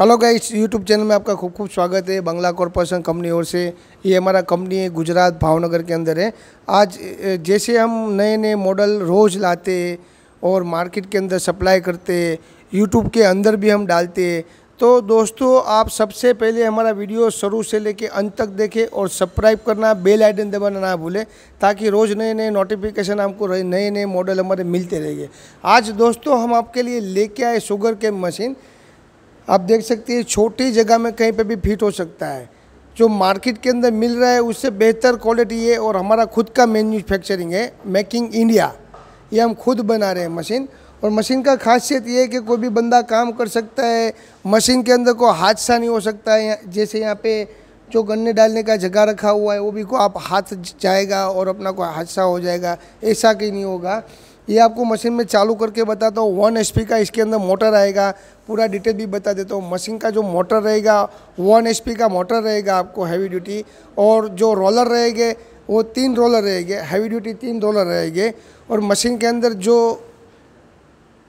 Hello guys YouTube channel में आपका खूब खूब स्वागत है। बंगला कॉरपोरेशन कंपनी ओर से ये हमारा कंपनी है गुजरात भावनगर के अंदर है। आज जैसे हम नए नए मॉडल रोज़ लाते और मार्केट के अंदर सप्लाई करते यूट्यूब के अंदर भी हम डालते हैं। तो दोस्तों, आप सबसे पहले हमारा वीडियो शुरू से लेके अंत तक देखें और सब्सक्राइब करना बेल आइकन दबाना ना भूलें, ताकि रोज़ नए नए नोटिफिकेशन रहे- नए नए मॉडल हमारे मिलते रहेंगे आज दोस्तों, हम आपके लिए लेके आए शुगर के मशीन आप देख सकते हैं, छोटी जगह में कहीं पे भी फिट हो सकता है। जो मार्केट के अंदर मिल रहा है, उससे बेहतर क्वालिटी है और हमारा खुद का मैन्युफैक्चरिंग है मेकिंग इंडिया ये हम खुद बना रहे हैं मशीन और मशीन का खासियत ये है कि कोई भी बंदा काम कर सकता है मशीन के अंदर कोई हादसा नहीं हो सकता है। जैसे यहाँ पे जो गन्ने डालने का जगह रखा हुआ है, वो भी को आप हाथ जाएगा और अपना कोई हादसा हो जाएगा, ऐसा कहीं नहीं होगा। ये आपको मशीन में चालू करके बताता हूँ वन एच का इसके अंदर मोटर आएगा, पूरा डिटेल भी बता देता हूँ। मशीन का जो मोटर रहेगा वन एच का मोटर रहेगा आपको हैवी ड्यूटी और जो रोलर रहेंगे, वो तीन रोलर रहेंगे हैवी ड्यूटी तीन रोलर रहेंगे, और मशीन के अंदर जो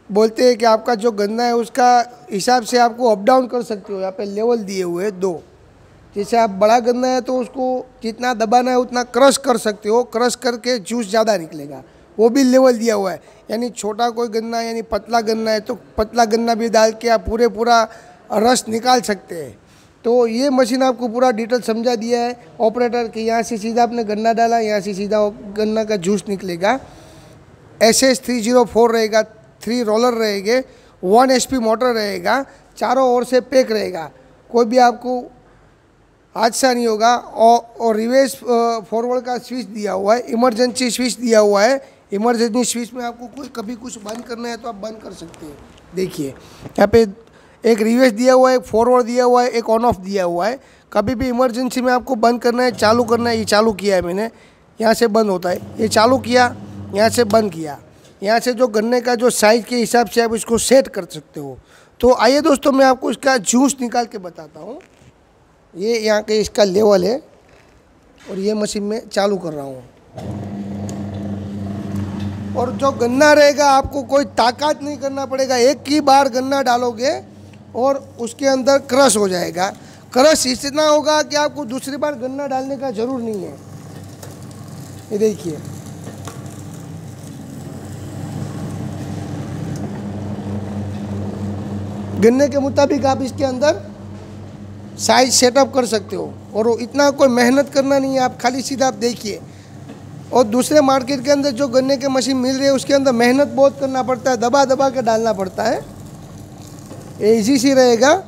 बोलते हैं कि आपका जो गन्ना है, उसका हिसाब से आपको अप डाउन कर सकते हो। यहाँ पे लेवल दिए हुए दो। जैसे आप बड़ा गन्ना है तो उसको जितना दबाना है, उतना क्रश कर सकते हो। क्रश करके जूस ज़्यादा निकलेगा। वो भी लेवल दिया हुआ है। यानी छोटा कोई गन्ना यानी पतला गन्ना है तो पतला गन्ना भी डाल के आप पूरे पूरा रस निकाल सकते हैं। तो ये मशीन आपको पूरा डिटेल समझा दिया है ऑपरेटर कि। यहाँ से सीधा आपने गन्ना डाला यहाँ से सीधा गन्ना का जूस निकलेगा। S S three zero four रहेगा थ्री रोलर रहेंगे वन एच पी मोटर रहेगा चारों ओर से पैक रहेगा। कोई भी आपको हादसा नहीं होगा। और, और रिवर्स फॉरवर्ड का स्विच दिया हुआ है इमरजेंसी स्विच दिया हुआ है। इमरजेंसी स्विच में आपको कोई कभी कुछ बंद करना है तो आप बंद कर सकते हैं। देखिए, यहाँ पे एक रिवर्स दिया हुआ है, एक फॉरवर्ड दिया हुआ है, एक ऑन ऑफ़ दिया हुआ है। कभी भी इमरजेंसी में आपको बंद करना है, चालू करना है, ये चालू किया है मैंने, यहाँ से बंद होता है। ये चालू किया, यहाँ से बंद किया। यहाँ से जो गन्ने का जो साइज़ के हिसाब से आप इसको सेट कर सकते हो। तो आइए दोस्तों, मैं आपको इसका जूस निकाल के बताता हूँ। ये यहाँ के इसका लेवल है और ये मशीन में चालू कर रहा हूँ। और जो गन्ना रहेगा, आपको कोई ताकत नहीं करना पड़ेगा। एक ही बार गन्ना डालोगे और उसके अंदर क्रश हो जाएगा। क्रश इतना होगा कि आपको दूसरी बार गन्ना डालने का ज़रूर नहीं है। ये देखिए। गन्ने के मुताबिक आप इसके अंदर साइज़ सेटअप कर सकते हो और इतना कोई मेहनत करना नहीं है। आप खाली सीधा आप देखिए। और दूसरे मार्केट के अंदर जो गन्ने के मशीन मिल रही है, उसके अंदर मेहनत बहुत करना पड़ता है दबा दबा के डालना पड़ता है। ईजी सी रहेगा।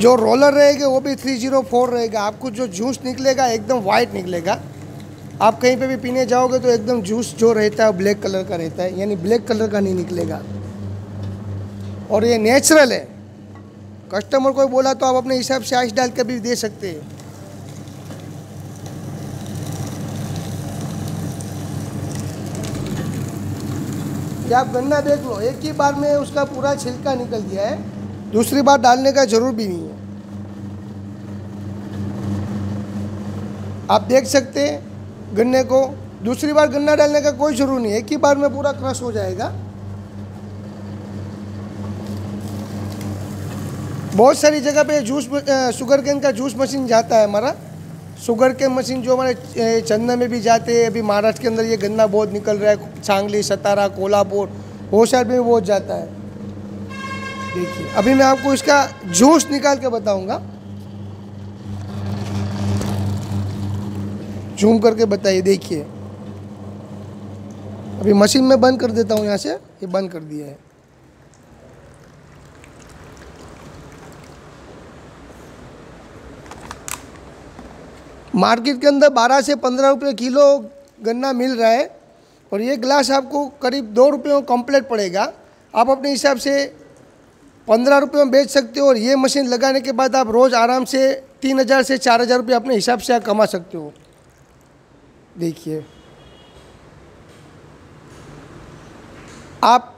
जो रोलर रहेगा, वो भी थ्री ज़ीरो फोर रहेगा। आपको जो जूस निकलेगा, एकदम वाइट निकलेगा। आप कहीं पे भी पीने जाओगे तो एकदम जूस जो रहता है ब्लैक कलर का रहता है। यानी ब्लैक कलर का नहीं निकलेगा। और ये नेचुरल है। कस्टमर कोई बोला तो आप अपने हिसाब से आइस डाल के भी दे सकते हैं। आप गन्ना देख लो। एक ही बार में उसका पूरा छिलका निकल गया है। दूसरी बार डालने का ज़रूर भी नहीं है। आप देख सकते हैं गन्ने को, दूसरी बार गन्ना डालने का कोई ज़रूर नहीं है। एक ही बार में पूरा क्रश हो जाएगा। बहुत सारी जगह पे जूस शुगर केन का जूस मशीन जाता है हमारा। शुगर केन मशीन जो हमारे चंदन में भी जाते हैं, अभी महाराष्ट्र के अंदर ये गन्ना बहुत निकल रहा है सांगली सतारा, कोल्हापुर साइड में भी बहुत जाता है। देखिए, अभी मैं आपको इसका जूस निकाल के बताऊँगा। जूम करके बताइए, देखिए। अभी मशीन में बंद कर देता हूँ यहाँ से, ये बंद कर दिया है। मार्केट के अंदर 12 से 15 रुपये किलो गन्ना मिल रहा है, और ये गिलास आपको करीब दो रुपये कंप्लीट पड़ेगा। आप अपने हिसाब से पंद्रह रुपये में बेच सकते हो और ये मशीन लगाने के बाद आप रोज़ आराम से तीन हज़ार से चार हज़ार रुपये अपने हिसाब से आप कमा सकते हो। देखिए। आप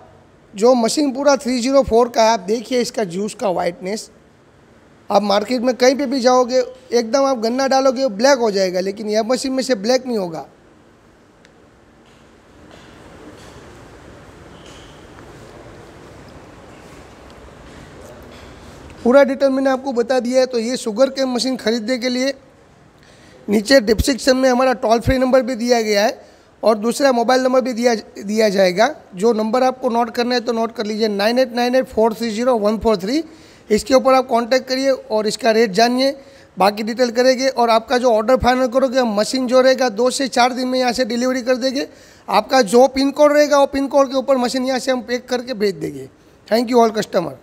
जो मशीन पूरा 304 का है, आप देखिए इसका जूस का वाइटनेस आप मार्केट में कहीं पे भी जाओगे, एकदम आप गन्ना डालोगे ब्लैक हो जाएगा, लेकिन यह मशीन में से ब्लैक नहीं होगा। पूरा डिटेल मैंने आपको बता दिया है तो ये शुगर के मशीन खरीदने के लिए नीचे डिस्क्रिप्शन में हमारा टोल फ्री नंबर भी दिया गया है और दूसरा मोबाइल नंबर भी दिया दिया जाएगा। जो नंबर आपको नोट करना है तो नोट कर लीजिए nine eight nine eight four three zero one four three इसके ऊपर आप कांटेक्ट करिए और इसका रेट जानिए, बाकी डिटेल करेंगे और आपका जो ऑर्डर फाइनल करोगे, हम मशीन जो रहेगा दो से चार दिन में यहाँ से डिलीवरी कर देंगे। आपका जो पिन कोड रहेगा, वो पिन कोड के ऊपर मशीन यहाँ से हम पैक करके भेज देंगे। Thank you all customer